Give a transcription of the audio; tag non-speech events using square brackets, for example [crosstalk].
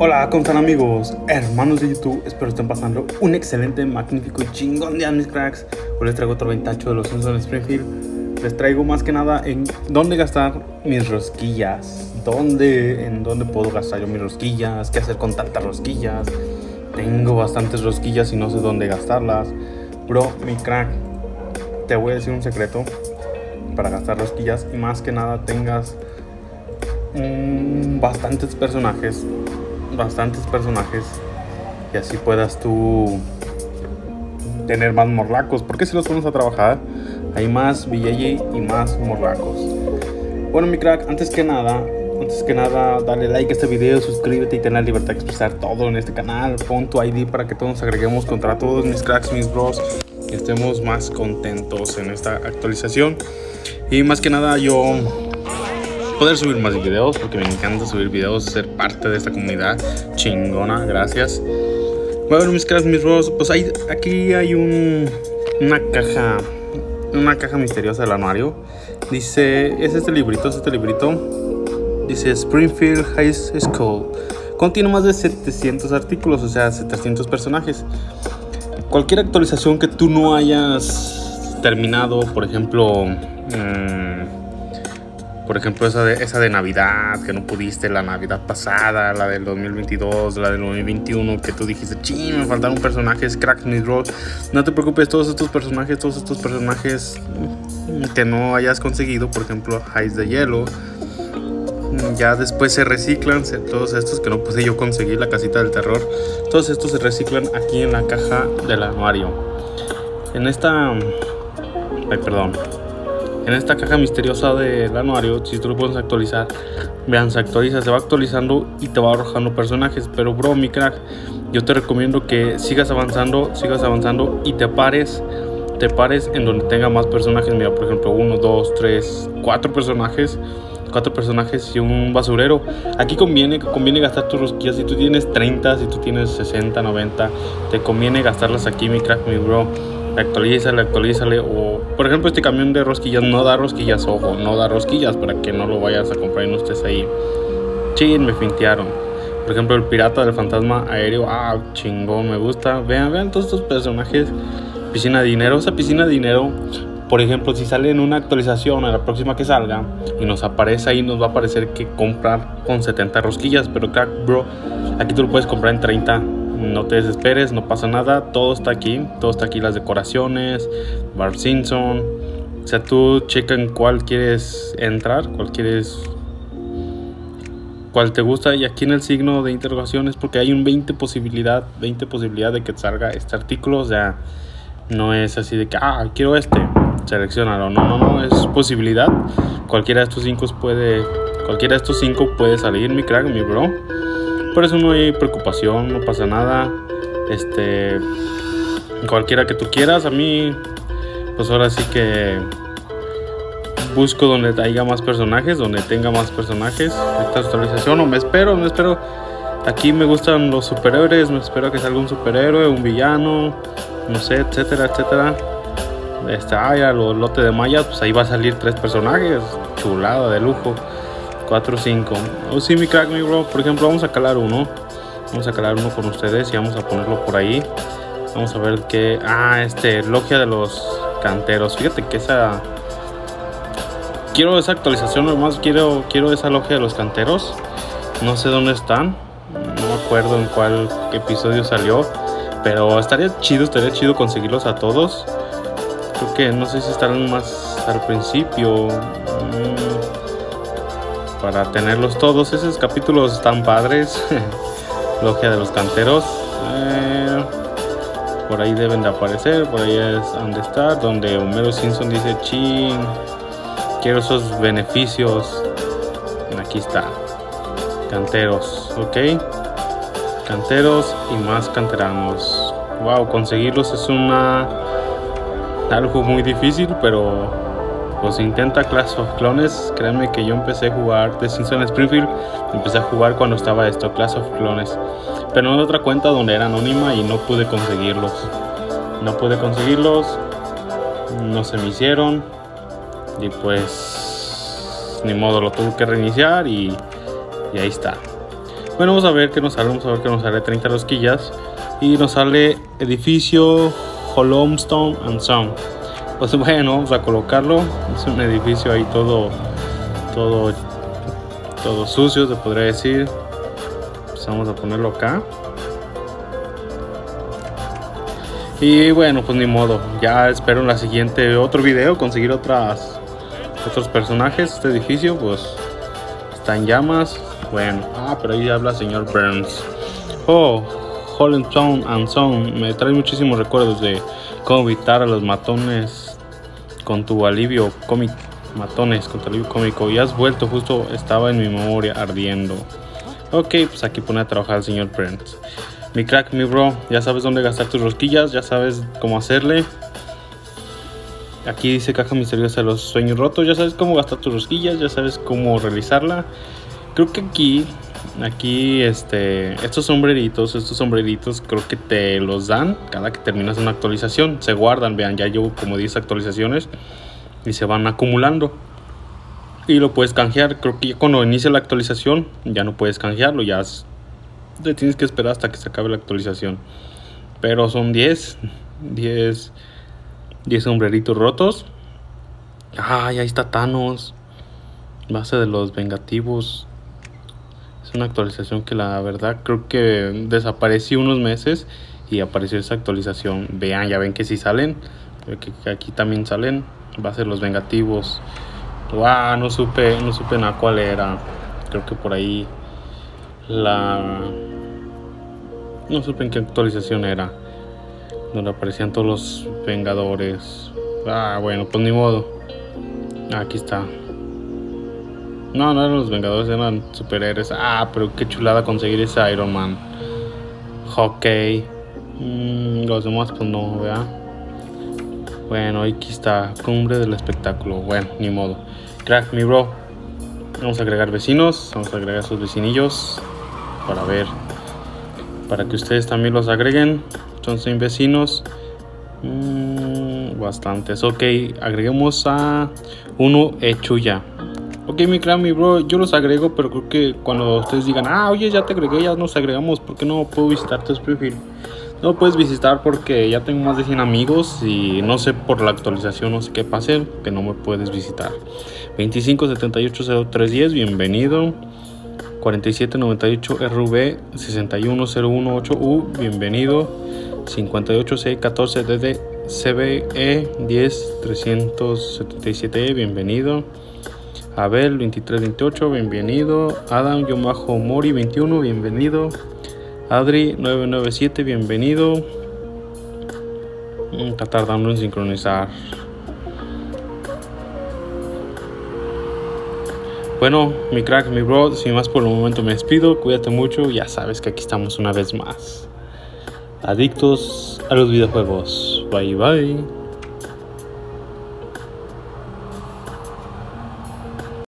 Hola, ¿cómo están amigos? Hermanos de YouTube, espero estén pasando un excelente, magnífico y chingón día, mis cracks. Hoy les traigo otro ventacho de los Simpsons Springfield. Les traigo más que nada en dónde gastar mis rosquillas. Dónde, en dónde puedo gastar yo mis rosquillas, qué hacer con tantas rosquillas. Tengo bastantes rosquillas y no sé dónde gastarlas. Bro, mi crack, te voy a decir un secreto para gastar rosquillas y más que nada tengas mm, bastantes personajes bastantes personajes y así puedas tú tener más morlacos. Porque si los pones a trabajar, hay más VJ y más morlacos. Bueno, mi crack, antes que nada, antes que nada, dale like a este video, suscríbete y ten la libertad de expresar todo en este canal. Pon tu ID para que todos nos agreguemos contra todos mis cracks, mis bros. Y estemos más contentos en esta actualización. Y más que nada, yo subir más videos porque me encanta subir videos, ser parte de esta comunidad chingona, gracias. Bueno, mis caras, mis bros, pues hay, aquí hay un, una caja, una caja misteriosa del anuario. Dice, es este librito, es este librito. Dice Springfield High School. Contiene más de 700 artículos, o sea, 700 personajes. Cualquier actualización que tú no hayas terminado, por ejemplo... Mmm, por ejemplo, esa de, esa de Navidad, que no pudiste la Navidad pasada, la del 2022, la del 2021, que tú dijiste, ching, me faltaron personajes, crack mis bro. No te preocupes, todos estos personajes, todos estos personajes que no hayas conseguido, por ejemplo, Ice de Hielo, ya después se reciclan, todos estos que no pude yo conseguir, la casita del terror, todos estos se reciclan aquí en la caja del anuario. En esta... Ay, perdón en esta caja misteriosa del anuario, si tú lo puedes actualizar, vean, se actualiza, se va actualizando y te va arrojando personajes. Pero, bro, mi crack, yo te recomiendo que sigas avanzando, sigas avanzando y te pares, te pares en donde tenga más personajes. Mira, por ejemplo, uno, dos, tres, cuatro personajes cuatro personajes y un basurero. Aquí conviene, conviene gastar tus rosquillas. Si tú tienes 30, si tú tienes 60, 90, te conviene gastarlas aquí, mi crack, mi bro actualízale, actualízale. O, por ejemplo, este camión de rosquillas no da rosquillas, ojo, no da rosquillas para que no lo vayas a comprar y no ahí. Chin, me fintearon. Por ejemplo, el pirata del fantasma aéreo, ah, chingón, me gusta. Vean, vean todos estos personajes. Piscina de dinero, esa piscina de dinero, por ejemplo, si sale en una actualización a la próxima que salga y nos aparece ahí, nos va a aparecer que comprar con 70 rosquillas. Pero crack, bro, aquí tú lo puedes comprar en 30 no te desesperes, no pasa nada, todo está aquí, todo está aquí, las decoraciones, Bart Simpson, o sea, tú checa en cuál quieres entrar, cuál quieres, cuál te gusta y aquí en el signo de interrogación es porque hay un 20 posibilidad, 20 posibilidad de que salga este artículo, o sea, no es así de que, ah, quiero este, seleccionalo, no, no, no, es posibilidad, cualquiera de estos cinco puede, cualquiera de estos cinco puede salir, mi crack, mi bro. Por eso no hay preocupación, no pasa nada. Este, cualquiera que tú quieras, a mí, pues ahora sí que busco donde haya más personajes, donde tenga más personajes. Esta actualización, o me espero, me espero. Aquí me gustan los superhéroes, me espero que salga un superhéroe, un villano, no sé, etcétera, etcétera. Este, ah, los lote de mayas, pues ahí va a salir tres personajes, chulada de lujo. 4 5. O si mi crack, mi bro. Por ejemplo, vamos a calar uno. Vamos a calar uno con ustedes y vamos a ponerlo por ahí. Vamos a ver qué. Ah, este, logia de los canteros. Fíjate que esa. Quiero esa actualización, nomás quiero, quiero esa logia de los canteros. No sé dónde están. No me acuerdo en cuál episodio salió. Pero estaría chido, estaría chido conseguirlos a todos. Creo que no sé si estarán más al principio. Para tenerlos todos. Esos capítulos están padres. [laughs] Logia de los canteros. Eh, por ahí deben de aparecer. Por ahí es donde está. Donde Homero Simpson dice: Chin, quiero esos beneficios. Aquí está. Canteros, ok. Canteros y más canteranos. Wow, conseguirlos es una algo muy difícil, pero pues intenta Clash of Clones. Créanme que yo empecé a jugar The Simpsons Springfield. Empecé a jugar cuando estaba esto, Clash of Clones. Pero en otra cuenta donde era anónima y no pude conseguirlos. No pude conseguirlos. No se me hicieron. Y pues ni modo, lo tuve que reiniciar y, ahí está. Bueno, vamos a ver qué nos sale. Vamos a ver qué nos sale 30 rosquillas. Y nos sale edificio Holomstone and Son. Pues bueno, vamos a colocarlo. Es un edificio ahí todo, todo, todo sucio, se podría decir. Pues vamos a ponerlo acá. Y bueno, pues ni modo. Ya espero en la siguiente otro video conseguir otras otros personajes. Este edificio pues está en llamas. Bueno, ah, pero ahí habla señor Burns. Oh, Holland Town and Son me trae muchísimos recuerdos de cómo evitar a los matones con tu alivio cómico. Matones con tu alivio cómico. Y has vuelto, justo estaba en mi memoria ardiendo. Ok, pues aquí pone a trabajar el señor Burns. Mi crack, mi bro, ya sabes dónde gastar tus rosquillas, ya sabes cómo hacerle. Aquí dice caja misteriosa de los sueños rotos, ya sabes cómo gastar tus rosquillas, ya sabes cómo realizarla. Creo que aquí, aquí, este, estos sombreritos, estos sombreritos creo que te los dan cada que terminas una actualización. Se guardan, vean, ya llevo como 10 actualizaciones y se van acumulando. Y lo puedes canjear, creo que cuando inicia la actualización ya no puedes canjearlo, ya tienes que esperar hasta que se acabe la actualización. Pero son 10, 10, 10 sombreritos rotos. Ay, ahí está Thanos. Base de los vengativos. Una actualización que la verdad creo que desapareció unos meses y apareció esa actualización. Vean, ya ven que si salen. Que, aquí también salen. Base de los vengativos. Wow, no supe, no supe nada cuál era. Creo que por ahí la no supe en qué actualización era donde aparecían todos los vengadores ah bueno pues ni modo aquí está no no eran los vengadores eran superhéroes ah pero qué chulada conseguir ese Iron Man hockey mm, los demás pues no vea bueno aquí está cumbre del espectáculo bueno ni modo crack mi bro vamos a agregar vecinos vamos a agregar sus vecinillos para ver, para que ustedes también los agreguen. Son 100 vecinos. Mm, bastantes. Ok, agreguemos a uno hecho ya. Ok, mi clan, mi bro, yo los agrego, pero creo que cuando ustedes digan, ah, oye, ya te agregué, ya nos agregamos, ¿por qué no puedo visitar tu perfil? No puedes visitar porque ya tengo más de 100 amigos y no sé por la actualización, no sé qué pase, que no me puedes visitar. 25780310, bienvenido. 4798 RV 61018U, bienvenido. 58C14DD CBE 10377E, bienvenido. Abel 2328, bienvenido. Adam Yomajo Mori 21, bienvenido. Adri 997, bienvenido. Mm, está tardando en sincronizar. Bueno, mi crack, mi bro, sin más por el momento me despido. Cuídate mucho, ya sabes que aquí estamos una vez más. Adictos a los videojuegos. Bye bye.